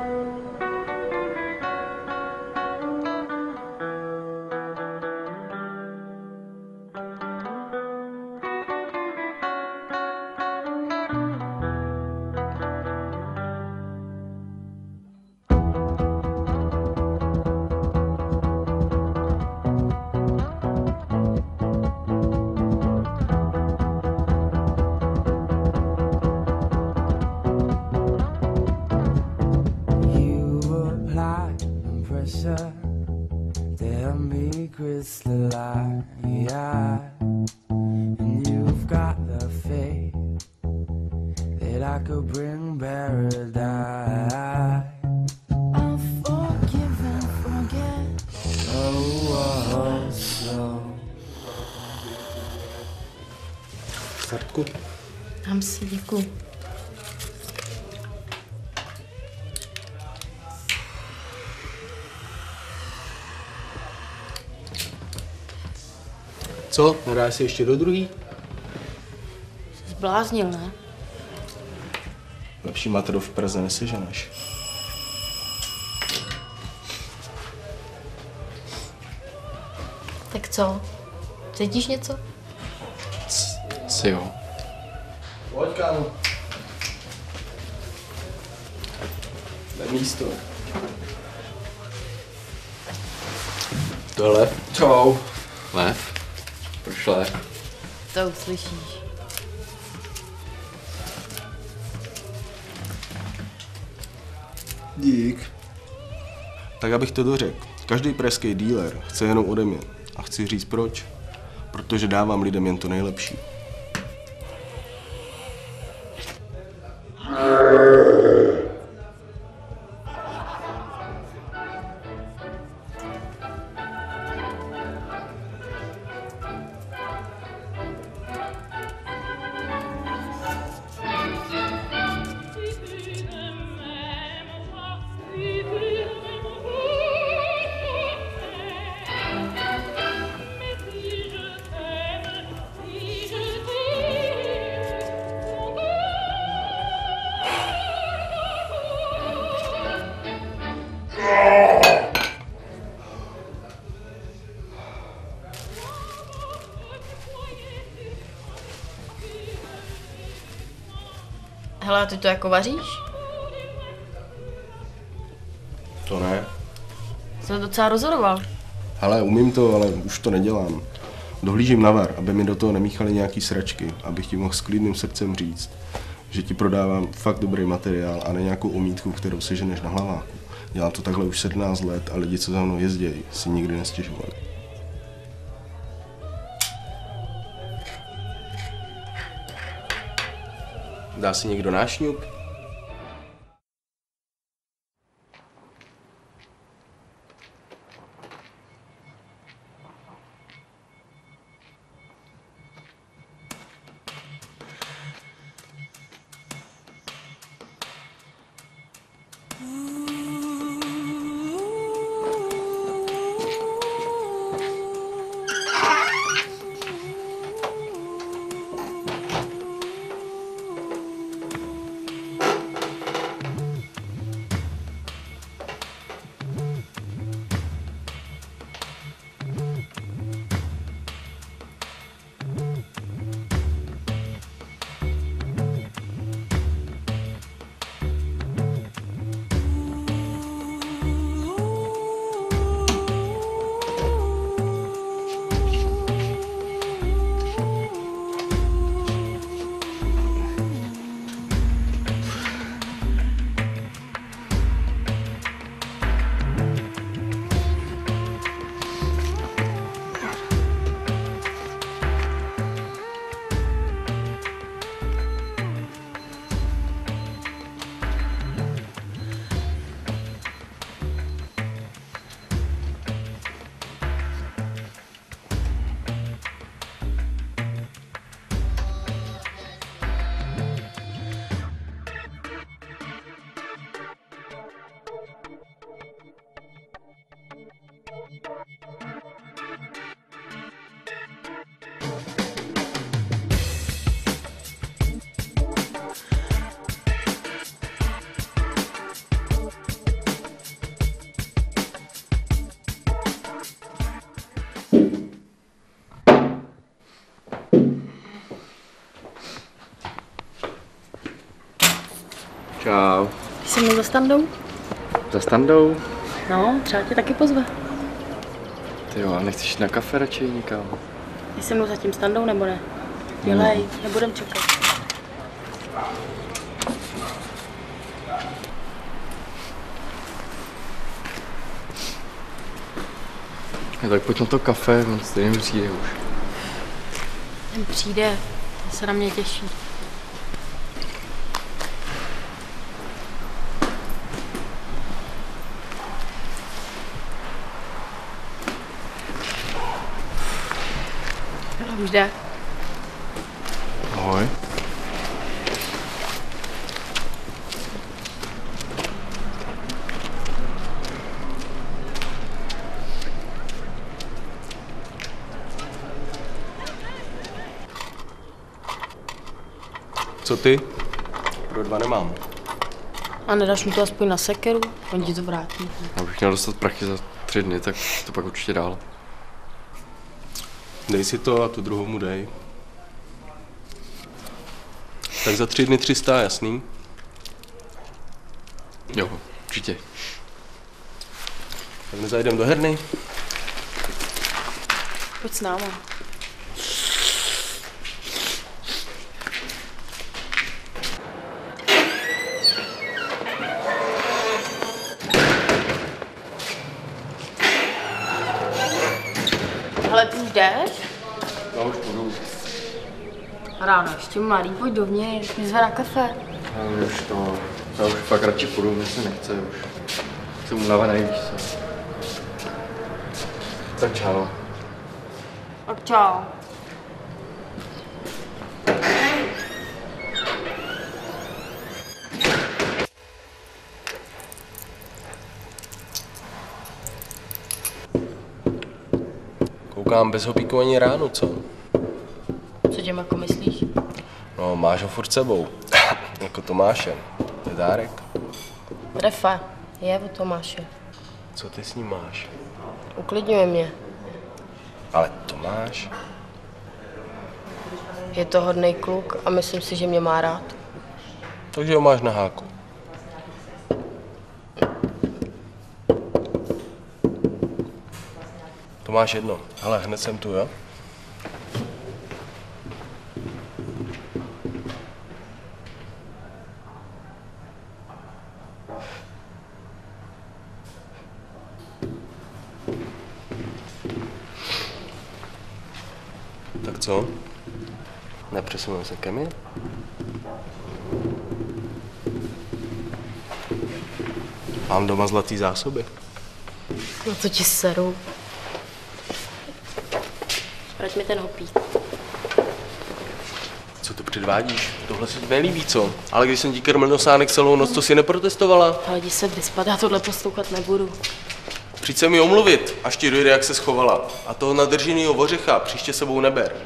one. Could bring paradise. I'll forgive and forget. Oh, oh, so. Sartku, Mám si, děkuju. co? Nedáš si ještě do druhý? Zbláznil, ne? Lepší matro v Praze neseženeš. Tak co? Cítíš něco? Si jo. Pojď, kámo. Na místo. To je lev. Čau. Lev? Proč lev? To uslyšíš. Dík. Tak abych to dořekl. Každý pražský dealer chce jenom ode mě. A chci říct proč. Protože dávám lidem jen to nejlepší. Hele, a ty to jako vaříš? To ne. Jsem docela rozhodoval. Ale umím to, ale už to nedělám. Dohlížím na var, aby mi do toho nemíchali nějaký sračky, abych ti mohl s klidným srdcem říct, že ti prodávám fakt dobrý materiál a ne nějakou omítku, kterou seženeš na hlaváku. Dělám to takhle už 17 let a lidi, co za mnou jezdí, si nikdy nestěžovali. Dá si někdo nášňup? Mnou za standou? Za standou? No, třeba tě taky pozve. Ty jo, a nechceš na kafe radši nikam? Ty se mnou za tím standou nebo ne? Dělej, nebudem čekat. Ja, tak pojď na to kafe, on stejně přijde už. Ten přijde, se na mě těší. Jde. Ahoj. Co ty? Pro dva nemám. A nedáš mi to aspoň na sekeru? On ti to vrátí. Já bych měl dostat prachy za tři dny, tak to pak určitě dál. Dej si to a tu druhou mu dej. Tak za tři dny 300, jasný? Jo, určitě. Tak my zajdem do herny. Pojď s náma. Ráno ještě mladý, pojď dovnitř, mě zve na kafe. Já už to, já už fakt radši půjdu, mě se nechce už. Jsem unavený, víš co. Tak čau. Tak čau. Koukám bez hopíku ani ráno, co? Co jako myslíš? No, máš ho furt sebou. jako Tomáše. To je dárek. Trefa, je od Tomáše. Co ty s ním máš? Uklidňuje mě. Ale Tomáš? Je to hodný kluk a myslím si, že mě má rád. Takže ho máš na háku. To máš jedno. Hele, hned jsem tu, jo? Tak co? Nepřesuneme se ke mně? Mám doma zlatý zásoby. No to ti seru. Vrať mi ten hopík. Co to předvádíš? Tohle se ti nelíbí, co? Ale když jsem ti krmil nosánek celou noc, to si neprotestovala? Ale jdi se vyspat, já tohle poslouchat nebudu. Přijď se mi omluvit, až ti dojde, jak se schovala. A toho nadrženýho ořecha příště sebou neber.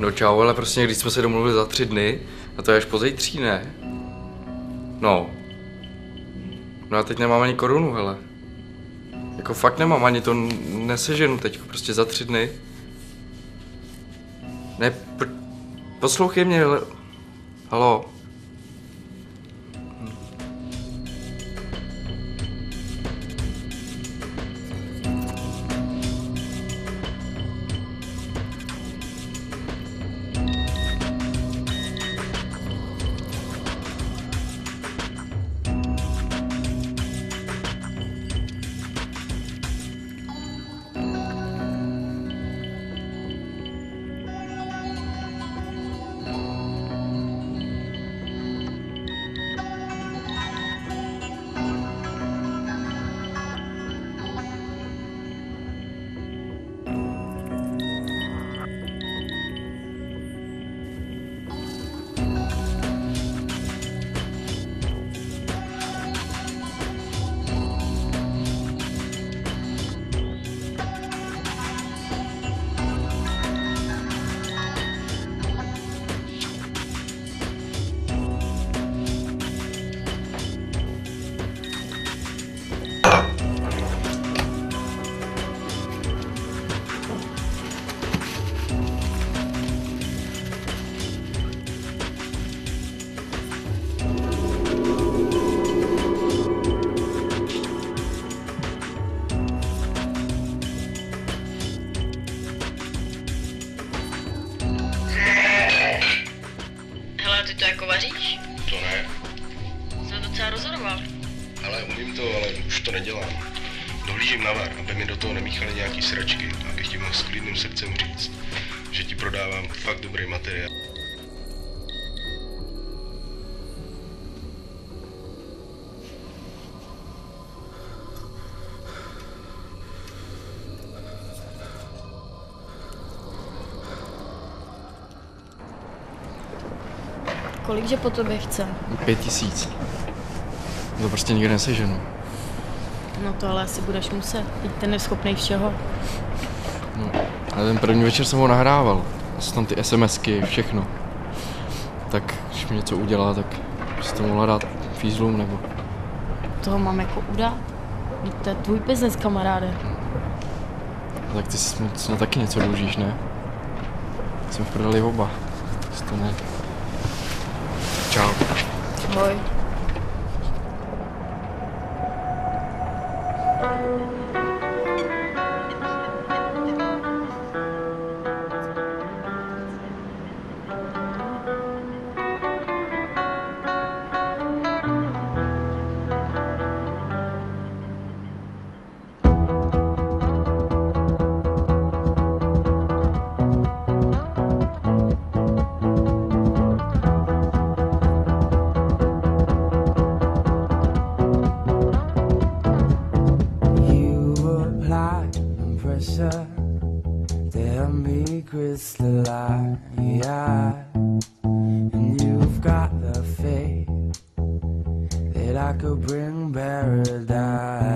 No čau, ale prostě když jsme se domluvili za tři dny, a to je až po zítří, ne? No. No a teď nemám ani korunu, hele. Jako fakt nemám, ani to neseženu teď, prostě za tři dny. Ne, pr- poslouchej mě, hele. Halo. To nedělám. Dohlížím na var, aby mi do toho nemíchali nějaký sračky, abych ti mohl s klidným srdcem říct, že ti prodávám fakt dobrý materiál. Kolik že po tobě chce? Pět tisíc. To prostě nikdy neseženu. No to ale asi budeš muset. Teď ten je schopný všeho. No, ale ten první večer jsem ho nahrával. A jsou tam ty SMSky, všechno. Tak, když mi něco udělá, tak si to mohla dát fízlům nebo... Toho mám jako udát. To je tvůj biznes, kamaráde. A tak ty na taky něco dlužíš, ne? Jsme v prdeli oba. To ne. Čau. Ahoj. I could bring paradise.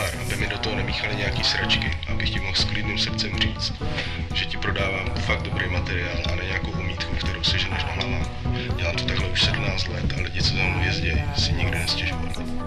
Var, aby mi do toho nemíchali nějaký sračky, abych ti mohl s klidným srdcem říct, že ti prodávám fakt dobrý materiál a ne nějakou umítku, kterou si ženeš na hlavách. Dělám to takhle už 17 let a lidi, co za mnou jezdí, si nikdy nestěžovali.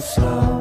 Slow.